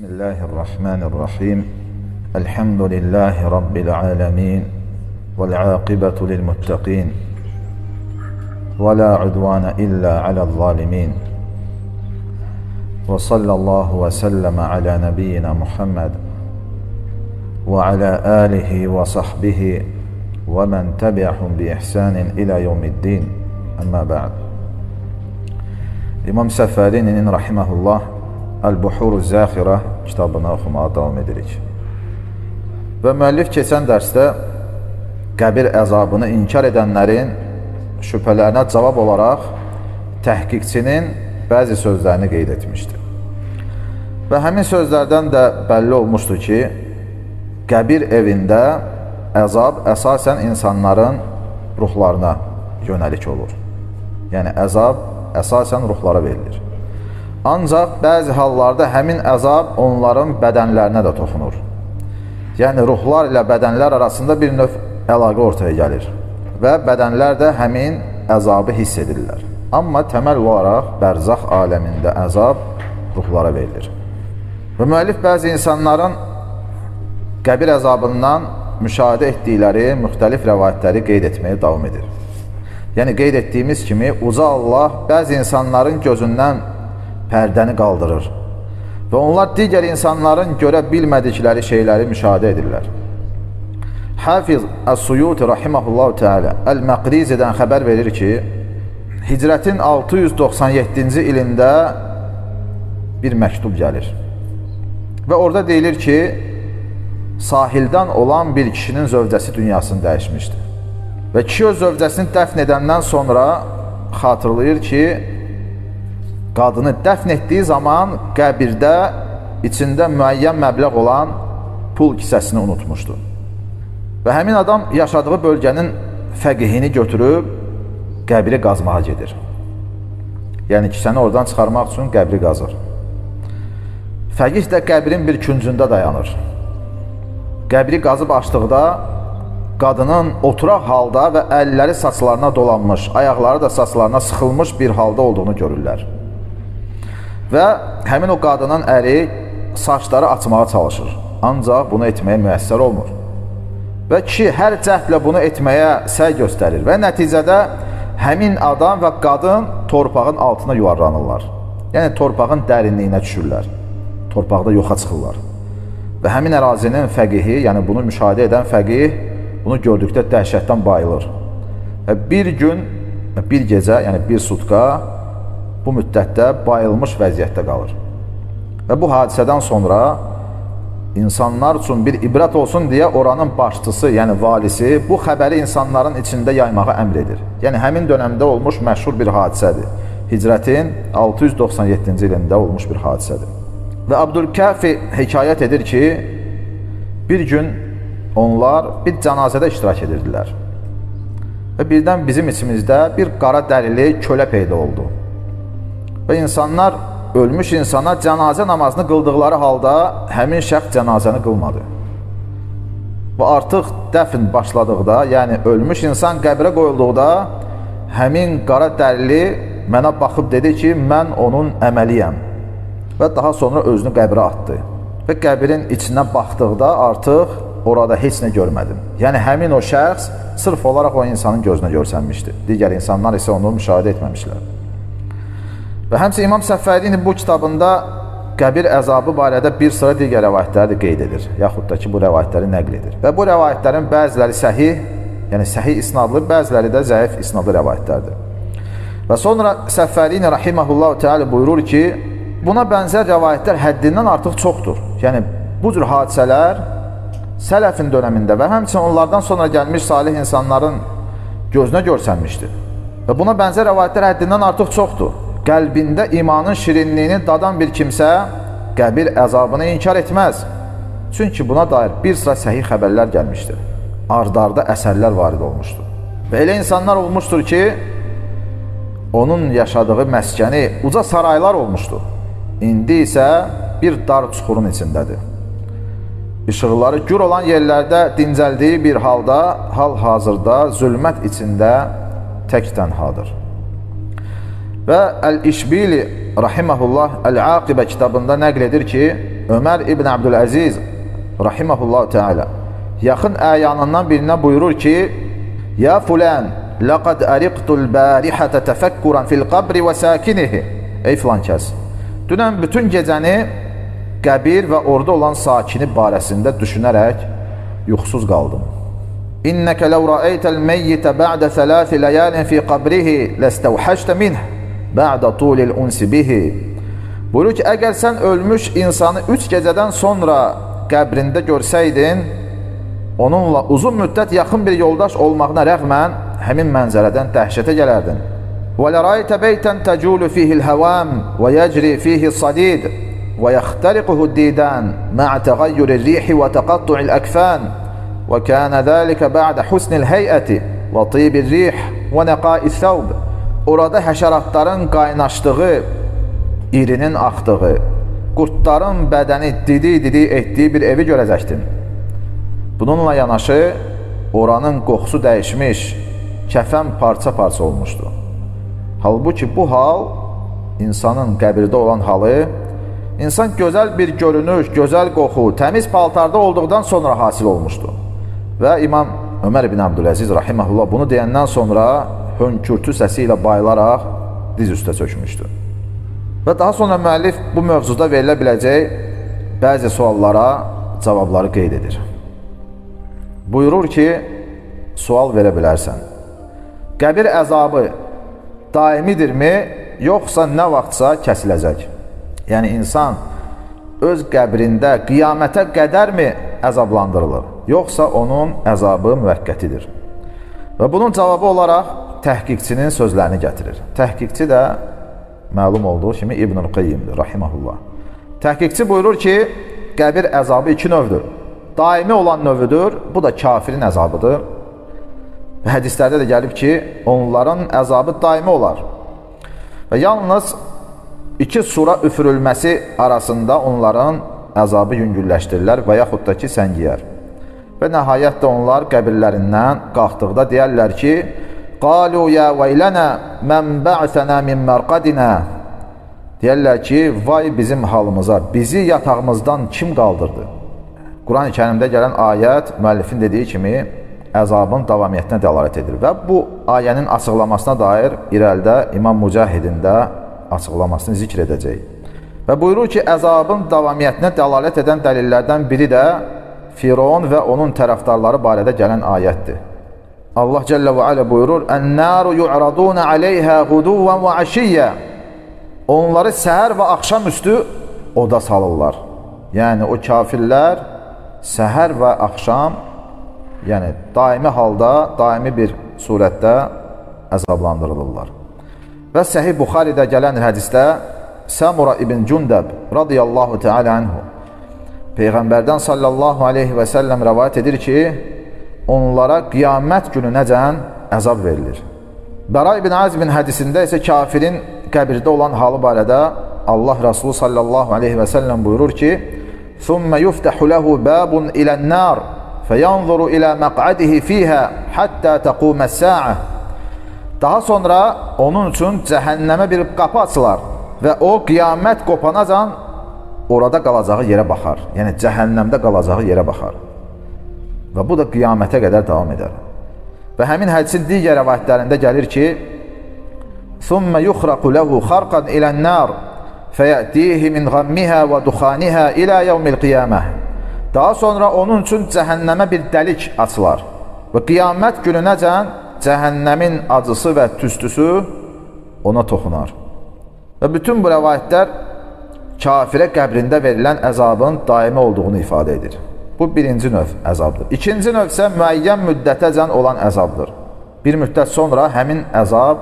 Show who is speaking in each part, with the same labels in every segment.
Speaker 1: بسم الله الرحمن الرحيم. الحمد لله رب العالمين والعاقبة للمتقين ولا عدوان إلا على الظالمين. وصلى الله وسلم على نبينا محمد وعلى آله وصحبه ومن تبعهم بإحسان إلى يوم الدين. أما بعد. İmam Səfərinin rahimehullah Əl-Buhur Zəxirə kitabını oxumağa davam edirik. Və müəllif keçən dərsdə qəbir əzabını inkar edənlərin şübhələrinə cavab olaraq təhqiqçinin bəzi sözlərini qeyd etmişdi. Və həmin sözlərdən də bəlli olmuşdu ki, qəbir evində əzab əsasən insanların ruhlarına yönəlik olur. Yəni əzab əsasən ruhlara verilir. Ancaq bəzi hallarda həmin əzab onların bədənlərinə də toxunur. Yəni ruhlar ilə bədənlər arasında bir növ əlaqə ortaya gəlir və bədənlər də həmin əzabı hiss edirlər. Amma təməl olaraq bərzax aləmində əzab ruhlara verilir. Və müəllif bəzi insanların qəbir əzabından müşahidə etdikləri müxtəlif rəvayətləri qeyd etməyə davam edir. Yəni qeyd etdiyimiz kimi uca Allah bəzi insanların gözündən pərdəni qaldırır və onlar digər insanların görə bilmədikləri şeyləri müşahidə edirlər. Hafiz Əs-Suyuti rahimehullah təala Əl-Məqrizidən xəbər verir ki, Hicrətin 697-ci ilində bir məktub gəlir. Və orada deyilir ki, sahildən olan bir kişinin zövcəsi dünyasını dəyişmişdi. Və kişi öz zövcəsini dəfn edəndən sonra xatırlayır ki, qadını dəfn etdiyi zaman qəbirdə içində müəyyən məbləğ olan pul kisəsini unutmuşdu. Və həmin adam yaşadığı bölgənin fəqihini götürüb qəbri qazmağa gedir. Yəni kisəni oradan çıxarmaq üçün qəbri qazır. Fəqih də qəbrin bir küncündə dayanır. Qəbri qazıb açdıqda qadının oturaq halda və əlləri saçlarına dolanmış, ayaqları da saçlarına sıxılmış bir halda olduğunu görürlər. Və həmin o qadının əri saçları açmağa çalışır. Ancaq bunu etməyə müəssər olmur. Və kişi hər cəhdlə bunu etməyə səy göstərir və nəticədə həmin adam və qadın torpağın altına yuvarlanırlar. Yəni torpağın dərinliyinə düşürlər. Torpaqda yoxa çıxırlar. Və həmin ərazinin fəqihi, yəni bunu müşahidə edən fəqih bunu gördükdə dəhşətdən bayılır. Və bir gün, bir gecə, yəni bir sutka bu müddətdə bayılmış vəziyyətdə qalır. Və bu hadisədən sonra insanlar üçün bir ibrət olsun deyə oranın başçısı, yəni valisi bu xəbəri insanların içində yaymağa əmr edir. Yəni həmin dönəmdə olmuş məşhur bir hadisədir. Hicrətin 697-ci ilində olmuş bir hadisədir. Və Abdülkəfi hekayət edir ki, bir gün onlar bir cənazədə iştirak edirdilər. Və birdən bizim içimizdə bir qara dərili kölə peyda oldu. Və insanlar ölmüş insana cənazə namazını qıldıqları halda həmin şəxs cənazəni qılmadı. Və artıq dəfn başladıqda, yəni ölmüş insan qəbrə qoyulduqda həmin qara dərili mənə baxıb dedi ki, mən onun əməliyəm. Və daha sonra özünü qəbrə atdı. Və qəbrin içinə baxdıqda artıq orada heç nə görmədim. Yəni həmin o şəxs sırf olaraq o insanın gözünə görsənmişdi. Digər insanlar isə onu müşahidə etməmişlər. Və həmçə İmam Səffərini bu kitabında qəbir əzabı barədə bir sıra digər rəvayətləri də qeyd edir, yaxud da ki, bu rəvayətləri nəql edir. Və bu rəvayətlərin bəziləri səhih, yəni səhih isnadlı, bəziləri də zəif isnadlı rəvayətlərdir. Və sonra Səffərini rahimehullah təala buyurur ki, buna bənzər rəvayətlər həddindən artıq çoxdur. Yəni bu cür hadisələr sələfin dönəmində və həmçinin onlardan sonra gəlmiş salih insanların gözünə görsənmişdir. Və buna bənzər rəvayətlər həddindən artıq çoxdur. Qəlbində imanın şirinliyini dadan bir kimsə qəbir əzabını inkar etməz. Çünki buna dair bir sıra səhih xəbərlər gəlmişdir. Ardarda əsərlər varid olmuşdur. Və elə insanlar olmuşdur ki, onun yaşadığı məskəni uca saraylar olmuşdur. İndi isə bir dar çuxurun içindədir. İşıqları gür olan yerlərdə dincəldiyi bir halda, hal-hazırda zülmət içində tək tənhadır. Və Əl-İşbili rahiməhullah Əl-Aqibə kitabında nəql edir ki, Ömər ibn Abdüləziz rahimehullah teala yaxın əyanından birinə buyurur ki: "Ya fulan, laqad ariqtul barihata tafakkuran fil qabri və sakinihi." Ey filan kəs, dünən bütün gecəni qəbir və orada olan sakini barəsində düşünərək yuxusuz qaldım. İnneke lev ra'aytal meyyite ba'de thalath layalin fi qabrihi lestawhashta minh بعد طول الأنس به بلوك أجل سن ölmüş insanı 3 geceden sonra qəbrinde görseydin onunla uzun müddət yaxın bir yoldaş olmağına rəğmən həmin mənzərədən dəhşətə gələrdin. وَلَرَأَيْتَ بَيْتًا تَجُولُ فِيهِ الْهَوَامُ وَيَجْرِي فِيهِ الصَّدِيدُ وَيَخْتَرِقُهُ الدِّيدَانُ مَعَ تَغَيُّرِ الرِّيحِ وَتَقَطُّعِ الْأَكْفَانِ وَكَانَ ذَلِكَ بَعْدَ حُسْنِ الْهَيْئَةِ وَطِيبِ الرِّيحِ وَنَقَاءِ الثَّوْبِ Orada həşəratların qaynaşdığı, irinin axdığı, qurtların bədəni didi-didi etdiyi bir evi görəcəkdin. Bununla yanaşı, oranın qoxusu dəyişmiş, kəfən parça-parça olmuşdu. Halbuki bu hal insanın qəbirdə olan halı, insan gözəl bir görünüş, gözəl qoxu, təmiz paltarda olduqdan sonra hasil olmuşdu. Və İmam Ömər ibn Abdüləziz rahiməhullah bunu deyəndən sonra hönkürtü səsi ilə bayılaraq diz üstə çökmüşdü. Və daha sonra müəllif bu mövzuda verilə biləcək bəzi suallara cavabları qeyd edir. Buyurur ki, sual verə bilərsən. Qəbir əzabı daimidirmi, yoxsa nə vaxtsa kəsiləcək? Yəni, insan öz qəbrində qiyamətə qədərmi əzablandırılır, yoxsa onun əzabı müvəqqətidir? Və bunun cavabı olaraq təhqiqçinin sözlərini gətirir. Təhqiqçi də məlum olduğu kimi İbnül Qeyyimdir, rahiməhullah. Təhqiqçi buyurur ki, qəbir əzabı iki növdür daimi olan növüdür, bu da kafirin əzabıdır. Hədislərdə də gəlib ki, onların əzabı daimi olar. Və yalnız iki sura üfürülməsi arasında onların əzabı yüngülləşdirirlər və yaxud da ki, səngiyər. Və nəhayət də onlar qəbirlərindən qalxdıqda deyərlər ki, Qalu ya veylənə mən bə'sənə min mərqadinə Deyərlər ki, vay bizim halımıza, bizi yatağımızdan kim qaldırdı? Quran-ı kərimdə gələn ayət müəllifin dediyi kimi əzabın davamiyyətinə dəlalət edir və bu ayənin açıqlamasına dair irəlidə İmam Mücahidin də açıqlamasını zikr edəcək. Və buyurur ki, əzabın davamiyyətinə dəlalət edən dəlillərdən biri də Firon və onun tərəfdarları barədə gələn ayətdir. Allah Cəllə və Alə buyurur, Ən-nəru yu'raduna aleyhə quduvan və aşiyyə Onları səhər və axşam üstü oda salırlar. Yəni, o kafirlər səhər və axşam, yəni daimi halda, daimi bir surətdə əzablandırılırlar. Və Səhih Buxaridə gələn hədisdə Səmura ibn Cündəb radiyallahu teala anhu Peyğəmbərdən sallallahu aleyhi və səlləm rəvayət edir ki, onlara qiyamət günü nəcən əzab verilir. Bəra ibn Azibin hədisində isə kafirin qəbirdə olan halı barədə Allah Rasulü sallallahu aleyhi və səlləm buyurur ki, ثم يفتح له باب إلى النار فينظر إلى مقعده فيها حتى تقوم الساعة Daha sonra onun üçün cəhənnəmə bir qapı açılar və o qiyamət qopanacan orada qalacağı yerə baxar. Yəni cəhənnəmdə qalacağı yerə baxar. Və bu da qiyamətə qədər davam edər. Və həmin hədisin digər rəvayətlərində gəlir ki: "Summa yukhraqu lahu kharqan ila-n-nar" fəyətihi min ghammiha və duxaniha ilə yevmil qiyamə. Daha sonra onun üçün cəhənnəmə bir dəlik açılar və qiyamət gününəcən cəhənnəmin acısı və tüstüsü ona toxunar. Və bütün bu rəvayətlər kafirə qəbrində verilən əzabın daimi olduğunu ifadə edir. Bu birinci növ əzabdır. İkinci növ isə müəyyən müddətəcən olan əzabdır. Bir müddət sonra həmin əzab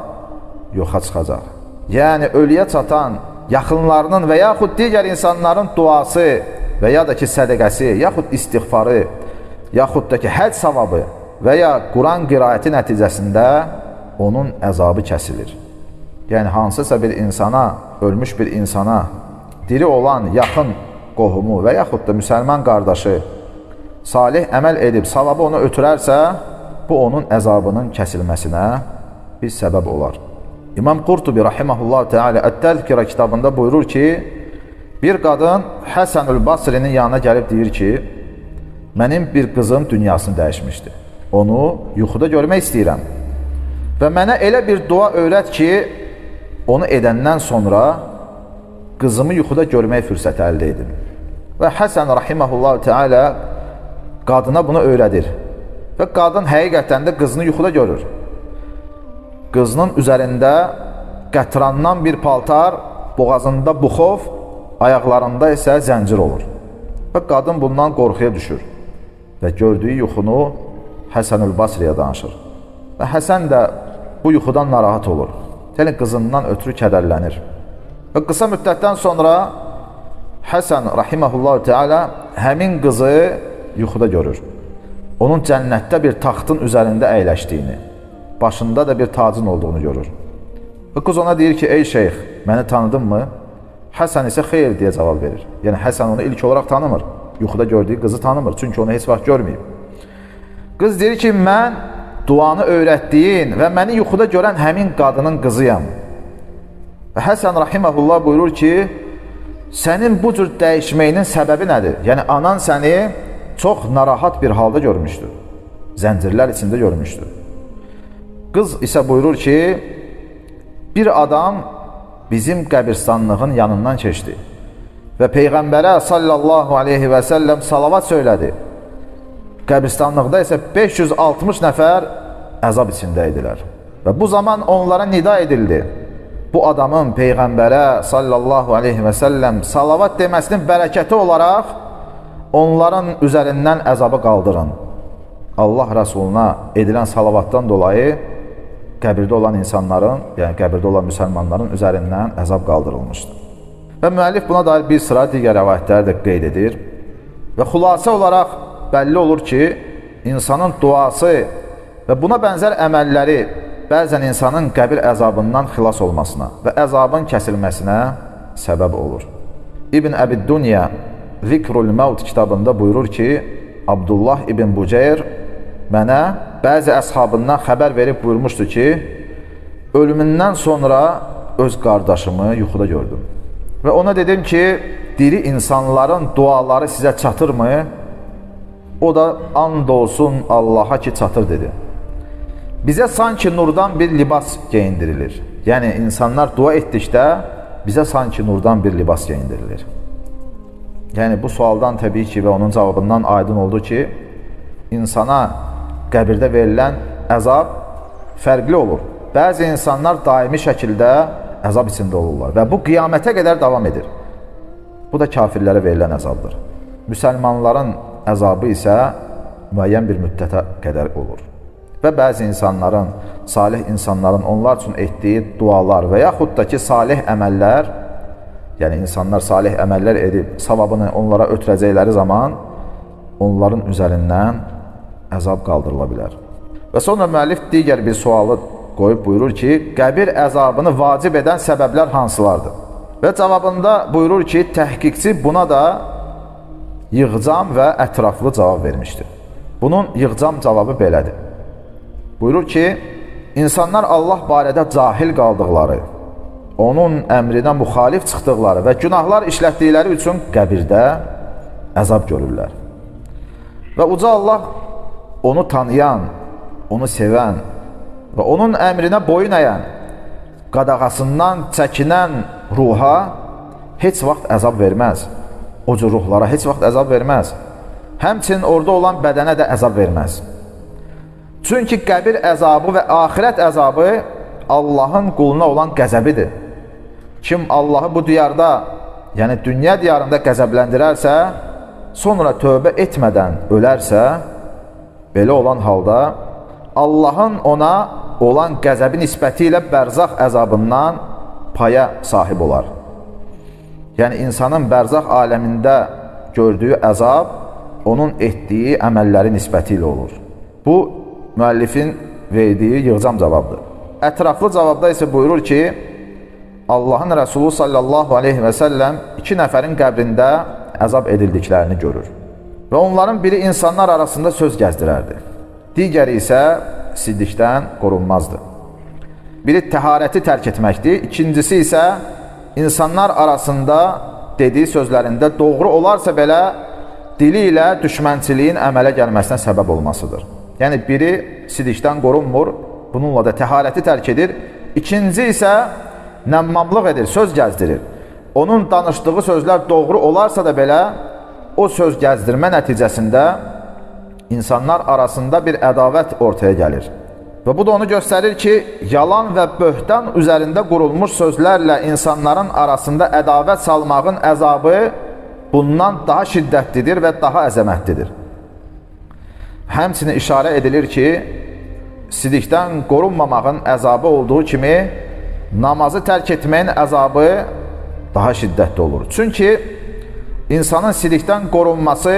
Speaker 1: yoxa çıxacaq. Yəni, ölüyə çatan yaxınlarının və yaxud digər insanların duası və ya da ki, sədəqəsi, yaxud istiğfarı, yaxud da ki, həd savabı və ya Quran qirayəti nəticəsində onun əzabı kəsilir. Yəni, hansısa bir insana, ölmüş bir insana, diri olan yaxın qohumu və yaxud da müsəlman qardaşı salih əməl edib savabı ona ötürərsə, bu onun əzabının kəsilməsinə bir səbəb olar. İmam Qurtubi rahimehullah teala Ət-Təzkirə kitabında buyurur ki, Bir qadın Həsənül Basrinin yanına gəlib deyir ki, mənim bir qızım dünyasını dəyişmişdi. Onu yuxuda görmək istəyirəm. Və mənə elə bir dua öyrət ki, onu edəndən sonra qızımı yuxuda görmək fürsəti əldə edim. Və Həsən rahimehullah Teala qadına bunu öyrədir. Və qadın həqiqətən də qızını yuxuda görür. Qızının üzərində qətrandan bir paltar, boğazında buxov, ayaqlarında isə zəncir olur. Və qadın bundan qorxuya düşür və gördüyü yuxunu Həsənül Basriyə danışır. Və Həsən də bu yuxudan narahat olur. Yəni qızından ötürü kədərlənir. Və qısa müddətdən sonra Həsən rahimehullah Teala həmin qızı yuxuda görür. Onun cənnətdə bir taxtın üzərində əyləşdiyini, başında da bir tacın olduğunu görür. Və qız ona deyir ki, ey şeyx, məni tanıdınmı? Həsən isə xeyr deyə cavab verir. Yəni Həsən onu ilk olaraq tanımır. Yuxuda gördüyü qızı tanımır, çünki onu heç vaxt görməyib. Qız deyir ki, mən duanı öyrətdiyin və məni yuxuda görən həmin qadının qızıyam. Və Həsən rahimehullah buyurur ki, sənin bu cür dəyişməyinin səbəbi nədir? Yəni anan səni çox narahat bir halda görmüşdü. Zəncirlər içində görmüşdü. Qız isə buyurur ki, bir adam bizim qəbirstanlığın yanından keçdi və Peyğəmbərə sallallahu aleyhi və səlləm salavat söylədi. Qəbirstanlıqda isə 560 nəfər əzab içində idilər. Və bu zaman onlara nida edildi. Bu adamın Peyğəmbərə sallallahu aleyhi və səlləm salavat deməsinin bərəkəti olaraq onların üzərindən əzabı qaldırın. Allah Rəsuluna edilən salavatdan dolayı qəbirdə olan insanların, yəni qəbirdə olan müsəlmanların üzərindən əzab qaldırılmışdır. Və müəllif buna dair bir sıra digər rəvayətləri də qeyd edir. Və xülasə olaraq bəlli olur ki, insanın duası və buna bənzər əməlləri bəzən insanın qəbir əzabından xilas olmasına və əzabın kəsilməsinə səbəb olur. İbn Əbid Dunya Zikrul Mevt kitabında buyurur ki, Abdullah ibn Buceyr mənə bəzi əshabından xəbər verib buyurmuşdu ki, ölümündən sonra öz qardaşımı yuxuda gördüm. Və ona dedim ki, diri insanların duaları sizə çatırmı? O da and olsun Allaha ki çatır dedi. Bizə sanki nurdan bir libas geyindirilir. Yəni insanlar dua etdikdə bizə sanki nurdan bir libas geyindirilir. Yəni bu sualdan təbii ki və onun cavabından aydın oldu ki, insana qəbirdə verilən əzab fərqli olur. Bəzi insanlar daimi şəkildə əzab içində olurlar və bu qiyamətə qədər davam edir. Bu da kafirlərə verilən əzabdır. Müsəlmanların əzabı isə müəyyən bir müddətə qədər olur. Və bəzi insanların, salih insanların onlar üçün etdiyi dualar və yaxud da ki, salih əməllər, yəni insanlar salih əməllər edib, savabını onlara ötürəcəkləri zaman onların üzərindən əzab qaldırıla bilər. Və sonra müəllif digər bir sualı qoyub buyurur ki, qəbir əzabını vacib edən səbəblər hansılardır? Və cavabında buyurur ki, təhqiqçi buna da yığcam və ətraflı cavab vermişdir. Bunun yığcam cavabı belədir. Buyurur ki, insanlar Allah barədə cahil qaldıqları, onun əmrinə müxalif çıxdıqları və günahlar işlətdikləri üçün qəbirdə əzab görürlər. Və uca Allah onu tanıyan, onu sevən və onun əmrinə boyun əyən, qadağasından çəkinən ruha heç vaxt əzab verməz. O cür ruhlara heç vaxt əzab verməz. Həmçinin orada olan bədənə də əzab verməz. Çünki qəbir əzabı və axirət əzabı Allahın quluna olan qəzəbidir. Kim Allahı bu diyarda, yəni dünya diyarında qəzəbləndirərsə, sonra tövbə etmədən ölərsə, belə olan halda Allahın ona olan qəzəbi nisbəti ilə bərzaq əzabından paya sahib olar. Yəni, insanın bərzaq aləmində gördüyü əzab onun etdiyi əməlləri nisbəti ilə olur. Bu, müəllifin verdiyi yığcam cavabdır. Ətraflı cavabda isə buyurur ki, Allahın Rəsulu sallallahu aleyhi və səlləm iki nəfərin qəbrində əzab edildiklərini görür. Və onların biri insanlar arasında söz gəzdirərdi. Digəri isə siddiqdən qorunmazdı. Biri təharəti tərk etməkdir, ikincisi isə insanlar arasında dediyi sözlərində doğru olarsa belə dili ilə düşmənçiliyin əmələ gəlməsinə səbəb olmasıdır. Yəni biri sidikdən qorunmur, bununla da təharəti tərk edir. İkinci isə nəmmamlıq edir, söz gəzdirir. Onun danışdığı sözlər doğru olarsa da belə o söz gəzdirmə nəticəsində insanlar arasında bir ədavət ortaya gəlir. Və bu da onu göstərir ki, yalan və böhtan üzərində qurulmuş sözlərlə insanların arasında ədavət salmağın əzabı bundan daha şiddətlidir və daha əzəmətlidir. Həmçinin işarə edilir ki, sidikdən qorunmamağın əzabı olduğu kimi, namazı tərk etməyin əzabı daha şiddətli olur. Çünki insanın sidikdən qorunması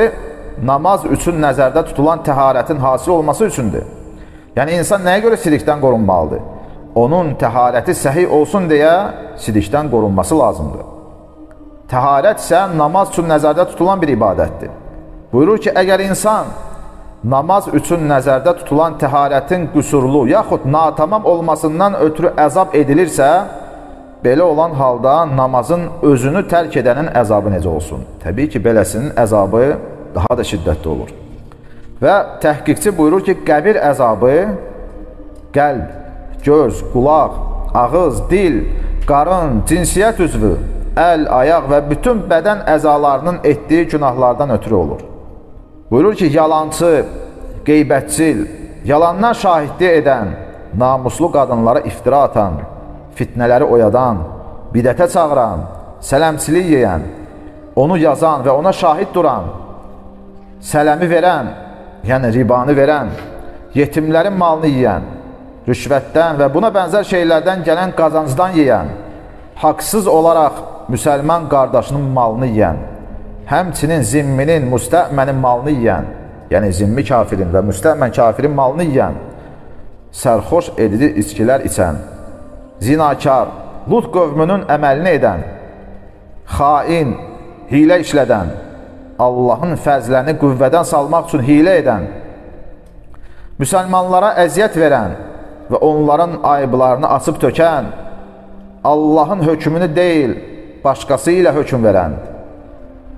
Speaker 1: namaz üçün nəzərdə tutulan təharətin hasil olması üçündür. Yəni, insan nəyə görə sidikdən qorunmalıdır? Onun təharəti səhi olsun deyə sidikdən qorunması lazımdır. Təharət isə namaz üçün nəzərdə tutulan bir ibadətdir. Buyurur ki, əgər insan namaz üçün nəzərdə tutulan təharətin qüsurlu yaxud natamam olmasından ötürü əzab edilirsə, belə olan halda namazın özünü tərk edənin əzabı necə olsun? Təbii ki, beləsinin əzabı daha da şiddətli olur. Və təhqiqçi buyurur ki, qəbir əzabı qəlb, göz, qulaq, ağız, dil, qarın, cinsiyyət üzvü, əl, ayaq və bütün bədən əzalarının etdiyi günahlardan ötürü olur. Buyurur ki, yalancı, qeybətçil, yalandan şahidlik edən, namuslu qadınlara iftira atan, fitnələri oyadan, bidətə çağıran, sələmçilik yeyən, onu yazan və ona şahid duran, sələmi verən, yəni ribanı verən, yetimlərin malını yeyən, rüşvətdən və buna bənzər şeylərdən gələn qazancdan yeyən, haqsız olaraq müsəlman qardaşının malını yeyən, həmçinin zimminin, müstəmənin malını yeyən, yəni zimmi kafirin və müstəmən kafirin malını yeyən, sərxoş edici içkilər içən, zinakar, Lut qövmünün əməlini edən, xain, hilə işlədən, Allahın fəzləni qüvvədən salmaq üçün hilə edən, müsəlmanlara əziyyət verən və onların ayıblarını açıb tökən, Allahın hökmünü deyil, başqası ilə hökm verən,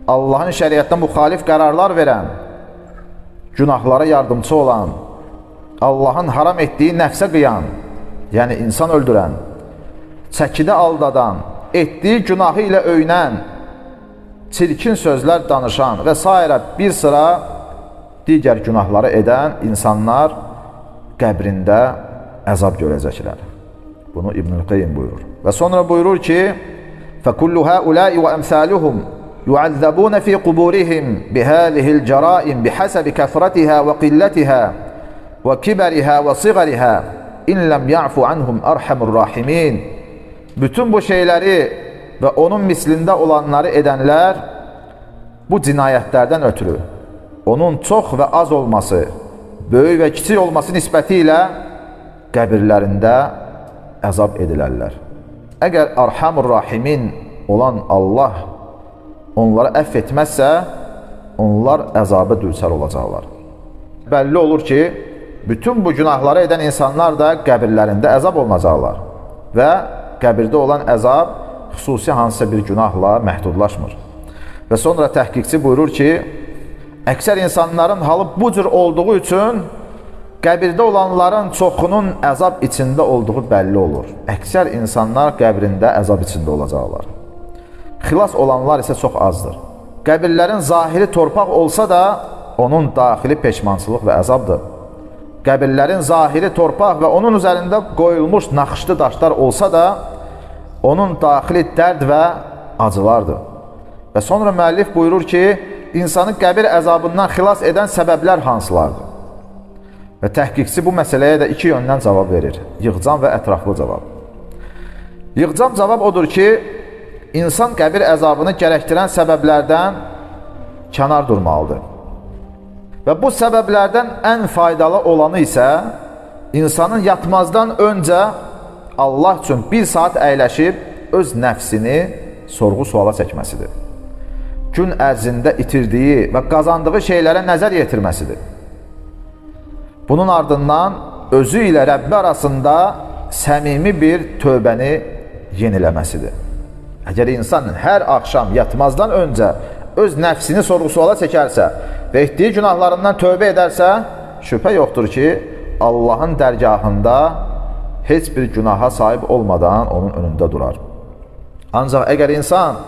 Speaker 1: Allahın şəriətdən müxalif qərarlar verən, günahlara yardımcı olan, Allahın haram etdiyi nəfsə qıyan, yəni insan öldürən, çəkidə aldadan, etdiyi günahı ilə öynən, çirkin sözlər danışan və s. bir sıra digər günahları edən insanlar qəbrində əzab görəcəklər. Bunu İbnül Qeym buyurur. Və sonra buyurur ki, فَكُلُّ هَؤُلَاءِ وَأَمْثَالُهُمْ يعذبون في قبورهم بهذه الجرائم بحسب كثرتها وقلتها وكبرها وصغرها إن لم يعفو عنهم أرحم الراحمين Bütün bu şeyləri və onun mislində olanları edənlər bu cinayətlərdən ötürü onun çox və az olması, böyük və kiçik olması nisbəti ilə qəbirlərində əzab edilərlər. Əgər Arhamur Rahimin olan Allah onları əff etməzsə, onlar əzabə dülsər olacaqlar. Bəlli olur ki, bütün bu günahları edən insanlar da qəbirlərində əzab olunacaqlar və qəbirdə olan əzab xüsusi hansısa bir günahla məhdudlaşmır. Və sonra təhqiqçi buyurur ki, əksər insanların halı bu cür olduğu üçün qəbirdə olanların çoxunun əzab içində olduğu bəlli olur. Əksər insanlar qəbrində əzab içində olacaqlar. Xilas olanlar isə çox azdır. Qəbirlərin zahiri torpaq olsa da, onun daxili peşmançılıq və əzabdır. Qəbirlərin zahiri torpaq və onun üzərində qoyulmuş naxışlı daşlar olsa da, onun daxili dərd və acılardır. Və sonra müəllif buyurur ki, insanı qəbir əzabından xilas edən səbəblər hansılardır? Və təhqiqçi bu məsələyə də iki yöndən cavab verir. Yığcam və ətraflı cavab. Yığcam cavab odur ki, insan qəbir əzabını gərəkdirən səbəblərdən kənar durmalıdır. Və bu səbəblərdən ən faydalı olanı isə insanın yatmazdan öncə Allah üçün bir saat əyləşib öz nəfsini sorğu-suala çəkməsidir. Gün ərzində itirdiyi və qazandığı şeylərə nəzər yetirməsidir. Bunun ardından özü ilə Rəbbi arasında səmimi bir tövbəni yeniləməsidir. Əgər insan hər axşam yatmazdan öncə öz nəfsini sorğu-suala çəkərsə və etdiyi günahlarından tövbə edərsə, şübhə yoxdur ki, Allahın dərgahında heç bir günaha sahib olmadan onun önündə durar. Ancaq əgər insan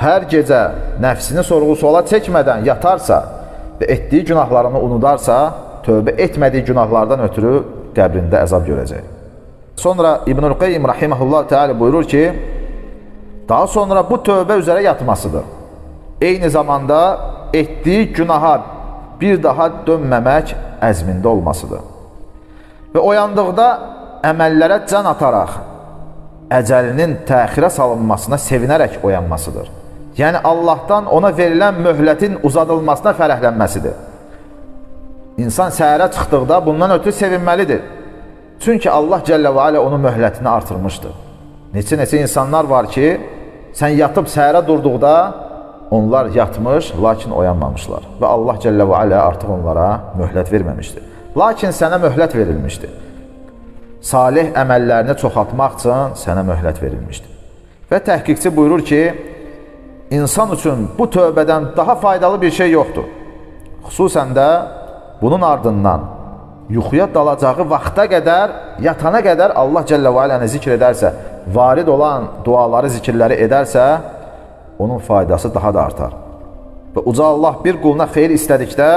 Speaker 1: hər gecə nəfsini sorğu-suala çəkmədən yatarsa və etdiyi günahlarını unudarsa, tövbə etmədiyi günahlardan ötürü qəbrində əzab görəcək. Sonra İbnül Qeyyim rahimehullah təala buyurur ki, daha sonra bu tövbə üzərə yatmasıdır. Eyni zamanda etdiyi günaha bir daha dönməmək əzmində olmasıdır. Və oyandıqda əməllərə can ataraq əcəlinin təxirə salınmasına sevinərək oyanmasıdır. Yəni Allahdan ona verilən möhlətin uzadılmasına fərəhlənməsidir. İnsan səhərə çıxdıqda bundan ötürü sevinməlidir. Çünki Allah Cəllə və Alə onun möhlətini artırmışdır. Neçə-neçə insanlar var ki, sən yatıb səhərə durduqda onlar yatmış, lakin oyanmamışlar. Və Allah Cəllə və Alə artıq onlara möhlət verməmişdir. Lakin sənə möhlət verilmişdir. Salih əməllərini çoxaltmaq üçün sənə möhlət verilmişdir. Və təhqiqçi buyurur ki, insan üçün bu tövbədən daha faydalı bir şey yoxdur. Xüsusən də bunun ardından yuxuya dalacağı vaxta qədər, yatana qədər Allah Cəllə və Aləni zikr edərsə, varid olan duaları, zikirləri edərsə, onun faydası daha da artar. Və uca Allah bir quluna xeyir istədikdə,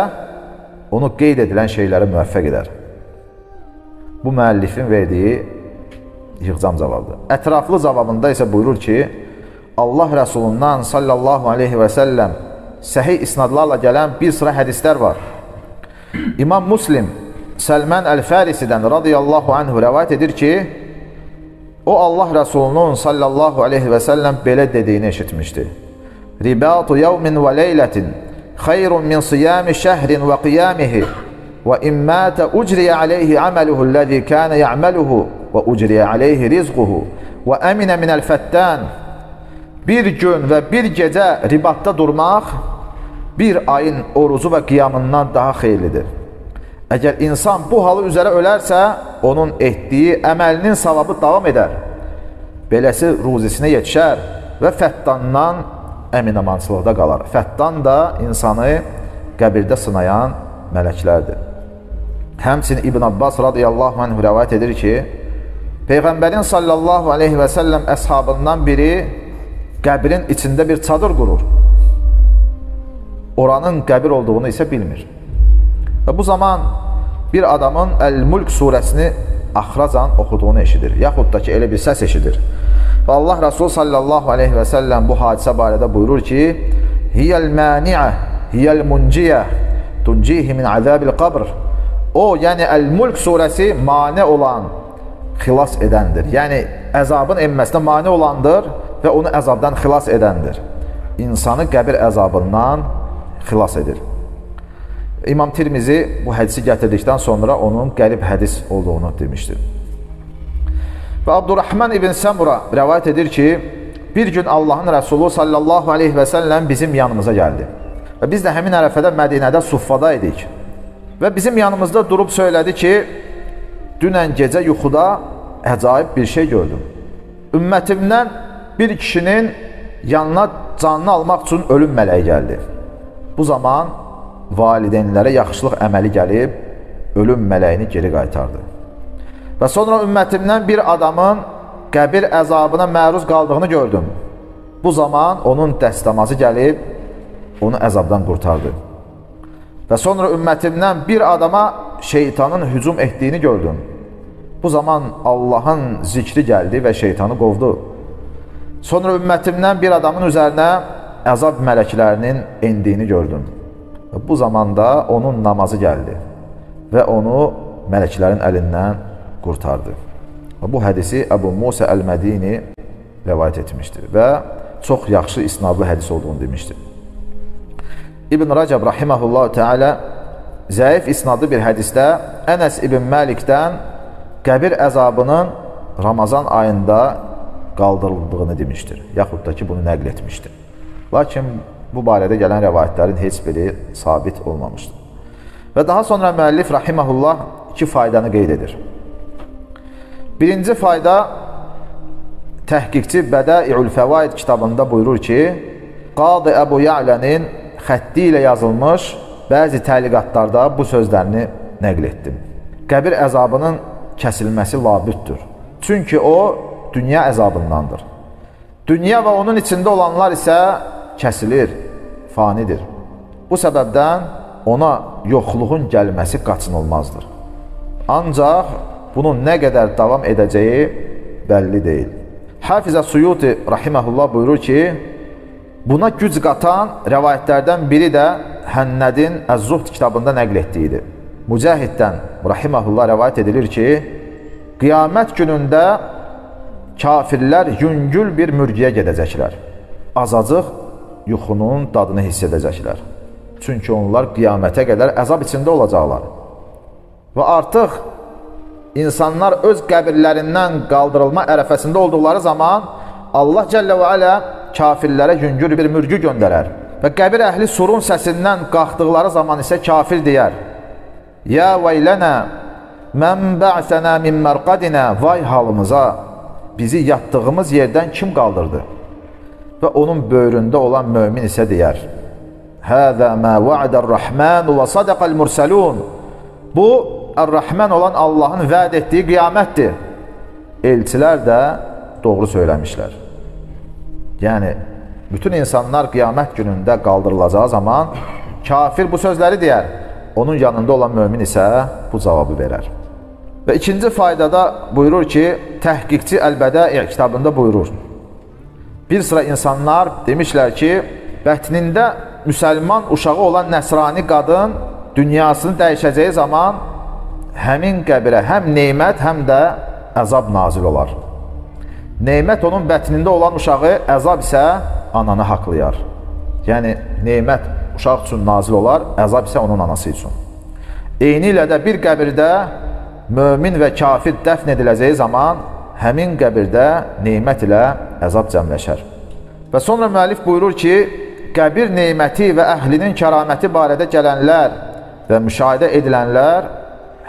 Speaker 1: onu qeyd edilən şeyləri müvəffəq edər. Bu müəllifin verdiyi yığcam cavabdır. Ətraflı cavabında isə buyurur ki, Allah Rəsulundan sallallahu aleyhi və səlləm səhih isnadlarla gələn bir sıra hədislər var. İmam Muslim Səlmən Əl-Fərisidən radiyallahu anhu rəvayət edir ki, o Allah Rəsulunun sallallahu aleyhi və səlləm belə dediyini eşitmişdi. Ribatu yevmin və leylətin xeyrun min siyami şəhrin və qiyamihi və immətə ucriyə aleyhi aməluhu ləzi kənə ya'məluhu və ucriyə aleyhi rizquhu və əminə minəl fətdən bir gün və bir gecə ribatda durmaq bir ayın orucu və qiyamından daha xeyirlidir. Əgər insan bu halı üzərə ölərsə, onun etdiyi əməlinin savabı davam edər. Beləsi ruzisinə yetişər və fəttandan əminamançılıqda qalar. Fəttan da insanı qəbirdə sınayan mələklərdir. Həmçin İbn Abbas radiyallahu anh rəvayət edir ki, Peyğəmbərin sallallahu aleyhi və səlləm əshabından biri qəbrin içində bir çadır qurur. Oranın qəbir olduğunu isə bilmir. Və bu zaman bir adamın Əl-Mulk surəsini axıracan oxuduğunu eşidir, yaxud da ki, elə bir səs eşidir. Və Allah Rasul sallallahu aleyhi və səlləm bu hadisə barədə buyurur ki, Hiyəl məniə, hiyəl munciyə, tuncihi min əzəbil qabr. O, yəni Əl-Mulk surəsi mane olan, xilas edəndir. Yəni, əzabın enməsinə mane olandır və onu əzabdan xilas edəndir. İnsanı qəbir əzabından xilas edir. İmam Tirmizi bu hədisi gətirdikdən sonra onun qərib hədis olduğunu demişdir. Və Abdurrahman ibn Səmura rəvayət edir ki, bir gün Allahın Rəsulu sallallahu aleyhi və səlləm bizim yanımıza gəldi. Və biz də həmin ərəfədə Mədinədə suffada idik. Və bizim yanımızda durub söylədi ki, dünən gecə yuxuda əcaib bir şey gördüm. Ümmətimdən bir kişinin yanına canını almaq üçün ölüm mələyi gəldi. Bu zaman valideynlərə yaxşılıq əməli gəlib, ölüm mələyini geri qaytardı. Və sonra ümmətimdən bir adamın qəbir əzabına məruz qaldığını gördüm. Bu zaman onun dəstəmazı gəlib, onu əzabdan qurtardı. Və sonra ümmətimdən bir adama şeytanın hücum etdiyini gördüm. Bu zaman Allahın zikri gəldi və şeytanı qovdu. Sonra ümmətimdən bir adamın üzərinə əzab mələklərinin endiyini gördüm. Bu zamanda onun namazı gəldi və onu mələklərin əlindən qurtardı. Bu hədisi Əbu Musa Əl-Mədini rəvayət etmişdir və çox yaxşı isnadlı hədis olduğunu demişdir. İbn Rəcəb rahimehullah təala zəif isnadlı bir hədisdə Ənəs ibn Məlikdən qəbir əzabının Ramazan ayında qaldırıldığını demişdir. Yaxud da ki, bunu nəql etmişdir. Lakin bu barədə gələn rəvayətlərin heç biri sabit olmamışdır. Və daha sonra müəllif rahiməhullah iki faydanı qeyd edir. Birinci fayda təhqiqçi Bədaiül Fəvaid kitabında buyurur ki, Qadı Əbu Ya'lənin xətti ilə yazılmış bəzi təliqatlarda bu sözlərini nəql etdim. Qəbir əzabının kəsilməsi labüddür. Çünki o dünya əzabındandır. Dünya və onun içində olanlar isə kəsilir, fanidir. Bu səbəbdən ona yoxluğun gəlməsi qaçınılmazdır. Ancaq bunun nə qədər davam edəcəyi bəlli deyil. Hafizə Suyuti rahiməhullah buyurur ki, buna güc qatan rəvayətlərdən biri də Hənnədin Əz-Zuhd kitabında nəql etdiyidir. Mücahiddən rahiməhullah rəvayət edilir ki, qiyamət günündə kafirlər yüngül bir mürgiyə gedəcəklər. Azacıq yuxunun dadını hiss edəcəklər. Çünki onlar qiyamətə qədər əzab içində olacaqlar. Və artıq insanlar öz qəbirlərindən qaldırılma ərəfəsində olduqları zaman Allah Cəllə və Alə kafirlərə yüngül bir mürgü göndərər. Və qəbir əhli surun səsindən qalxdıqları zaman isə kafir deyər. Ya veylənə, mən bə'sənə min mərqadinə, vay halımıza, bizi yatdığımız yerdən kim qaldırdı? Və onun böyründə olan mömin isə deyər, Həzə mə va'dər-Rəhmən və sadəqəl-mürsəlun. Bu, Ər-Rəhmən olan Allahın vəd etdiyi qiyamətdir. Elçilər də doğru söyləmişlər. Yəni, bütün insanlar qiyamət günündə qaldırılacağı zaman kafir bu sözləri deyər. Onun yanında olan mömin isə bu cavabı verər. Və ikinci faydada buyurur ki, təhqiqçi Əl-Bədai kitabında buyurur. Bir sıra insanlar demişlər ki, bətnində müsəlman uşağı olan nəsrani qadın dünyasını dəyişəcəyi zaman həmin qəbirə həm neymət, həm də əzab nazil olar. Neymət onun bətnində olan uşağı, əzab isə ananı haqlayar. Yəni, neymət uşaq üçün nazil olar, əzab isə onun anası üçün. Eyni ilə də bir qəbirdə mömin və kafir dəfn ediləcəyi zaman həmin qəbirdə neymət ilə əzab cəmləşər. Və sonra müəllif buyurur ki, qəbir neyməti və əhlinin kəraməti barədə gələnlər və müşahidə edilənlər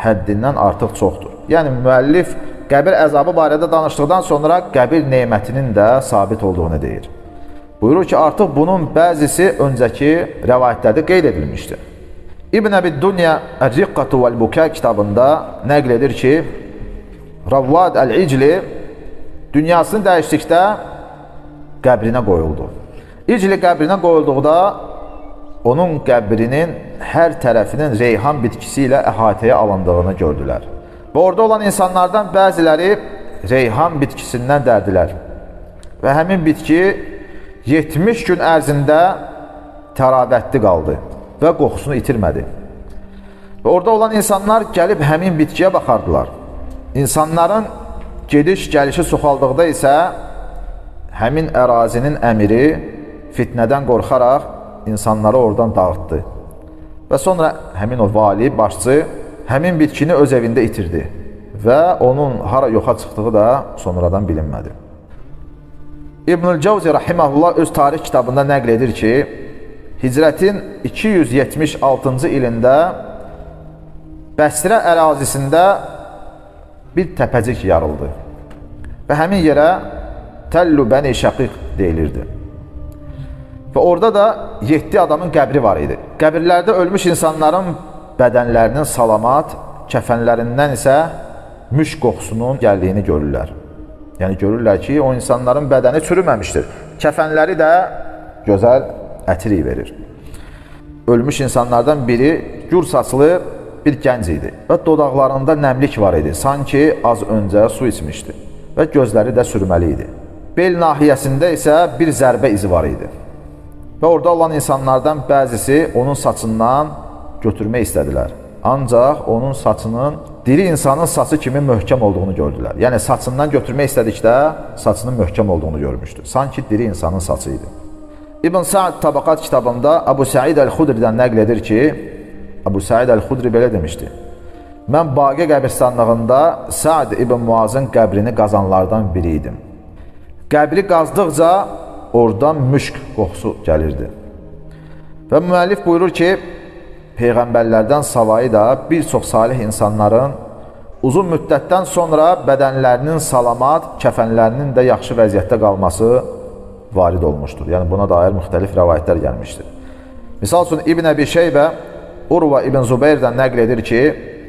Speaker 1: həddindən artıq çoxdur. Yəni, müəllif qəbir əzabı barədə danışdıqdan sonra qəbir neymətinin də sabit olduğunu deyir. Buyurur ki, artıq bunun bəzisi öncəki rəvayətlərdə qeyd edilmişdir. İbn Əbid Dunya Ər-Riqqatu vəl-Buka kitabında nəql edir ki, Ravvad Əl-İcli dünyasını dəyişdikdə qəbrinə qoyuldu. İcli qəbrinə qoyulduqda onun qəbrinin hər tərəfinin reyhan bitkisi ilə əhatəyə alındığını gördülər. Və orada olan insanlardan bəziləri reyhan bitkisindən dərdilər. Və həmin bitki 70 gün ərzində tərabətli qaldı və qoxusunu itirmədi. Və orada olan insanlar gəlib həmin bitkiyə baxardılar. İnsanların gediş-gəlişi soxaldıqda isə həmin ərazinin əmiri fitnədən qorxaraq insanları oradan dağıtdı. Və sonra həmin o vali, başçı həmin bitkini öz evində itirdi və onun hara yoxa çıxdığı da sonradan bilinmədi. İbnül Cavzi rahiməhullah öz tarix kitabında nəql edir ki, Hicrətin 276-cı ilində Bəsrə ərazisində bir təpəcik yarıldı və həmin yerə Təllu Bəni Şəqiq deyilirdi. Və orada da 7 adamın qəbri var idi. Qəbirlərdə ölmüş insanların bədənlərinin salamat, kəfənlərindən isə müşk qoxusunun gəldiyini görürlər. Yəni görürlər ki, o insanların bədəni çürüməmişdir. Kəfənləri də gözəl ətiri verir. Ölmüş insanlardan biri gür saçlı bir gənc idi və dodaqlarında nəmlik var idi. Sanki az öncə su içmişdi və gözləri də sürməli idi. Bel nahiyəsində isə bir zərbə izi var idi. Və orada olan insanlardan bəzisi onun saçından götürmək istədilər. Ancaq onun saçının diri insanın saçı kimi möhkəm olduğunu gördülər. Yəni saçından götürmək istədikdə saçının möhkəm olduğunu görmüşdü. Sanki diri insanın saçı idi. İbn Sa'd Tabaqat kitabında Abu Sa'id el-Xudridən nəql edir ki, Abu Sa'id el-Xudri belə demişdi: Mən Baqi qəbirstanlığında Sa'd ibn Muazın qəbrini qazanlardan biri idim. Qəbri qazdıqca oradan müşk qoxusu gəlirdi. Və müəllif buyurur ki, Peyğəmbərlərdən savayı da bir çox salih insanların uzun müddətdən sonra bədənlərinin salamat, kəfənlərinin də yaxşı vəziyyətdə qalması varid olmuşdur. Yəni buna dair müxtəlif rəvayətlər gəlmişdir. Misal üçün İbn Əbi Şeybə Urva İbn Zubeyrdən nəql edir ki,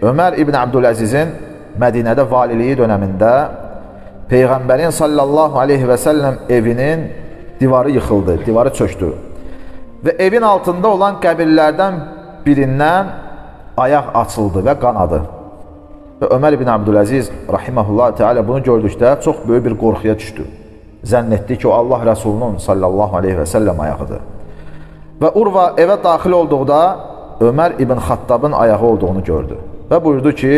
Speaker 1: Ömər İbn Abdüləzizin Mədinədə valiliyi dönəmində Peyğəmbərin sallallahu aleyhi və səlləm evinin divarı yıxıldı, divarı çöktü. Və evin altında olan qəbirlərdən birindən ayaq açıldı və qanadı. Və Ömər ibn Abdüləziz rahimehullah təala bunu gördükdə çox böyük bir qorxuya düşdü. Zənn etdi ki, o Allah Rəsulunun sallallahu aleyhi və səlləm ayağıdır. Və Urva evə daxil olduqda Ömər ibn Xattabın ayağı olduğunu gördü. Və buyurdu ki,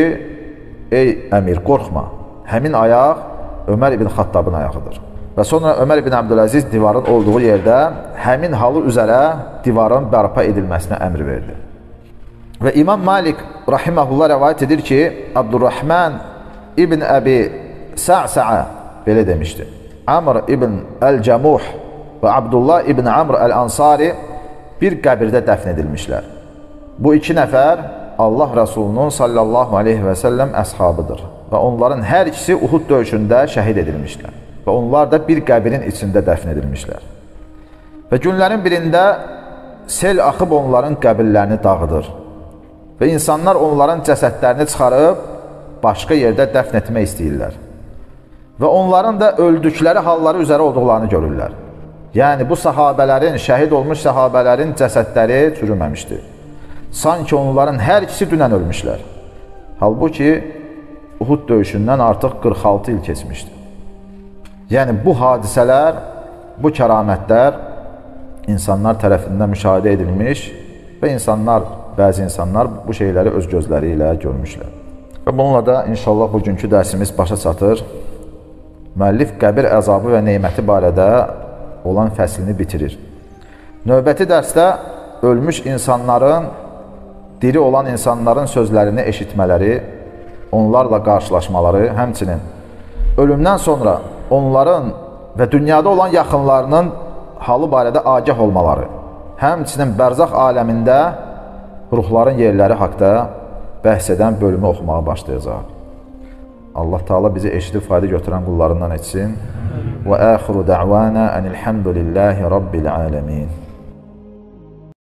Speaker 1: ey əmir, qorxma. Həmin ayaq Ömər ibn Xattabın ayağıdır. Və sonra Ömər ibn Abdüləziz divarın olduğu yerdə həmin halı üzərə divarın bərpa edilməsinə əmr verdi. Və İmam Malik rahimehullah rivayet edir ki, Abdurrahman ibn Əbi Sa'sa'a belə demişdi. Amr ibn Əl-Cəmuh və Abdullah ibn Amr Əl-Ansari bir qəbirdə dəfn edilmişlər. Bu iki nəfər Allah Rəsulunun sallallahu aleyhi və səlləm əshabıdır və onların hər ikisi Uhud döyüşündə şəhid edilmişlər və onlar da bir qəbirin içində dəfn edilmişlər. Və günlərin birində sel axıb onların qəbirlərini dağıdır və insanlar onların cəsədlərini çıxarıb başqa yerdə dəfn etmək istəyirlər. Və onların da öldükləri halları üzərə olduqlarını görürlər. Yəni, bu sahabələrin, şəhid olmuş sahabələrin cəsədləri çürüməmişdir. Sanki onların hər ikisi dünən ölmüşlər. Halbuki, Uhud döyüşündən artıq 46 il keçmişdi. Yəni, bu hadisələr, bu kəramətlər insanlar tərəfindən müşahidə edilmiş və insanlar, bəzi insanlar bu şeyləri öz gözləri ilə görmüşlər. Və bununla da inşallah bugünkü dərsimiz başa çatır. Müəllif qəbir əzabı və neyməti barədə olan fəslini bitirir. Növbəti dərsdə ölmüş insanların, diri olan insanların sözlərini eşitmələri, onlarla qarşılaşmaları, həmçinin ölümdən sonra onların və dünyada olan yaxınlarının halı barədə agah olmaları, həmçinin bərzaq aləmində ruhların yerləri haqda bəhs edən bölümü oxumağa başlayacaq. Allah Taala bizi eşidib fayda götürən qullarından etsin. Və axiru da'vana enilhamdülillahi rabbil alamin.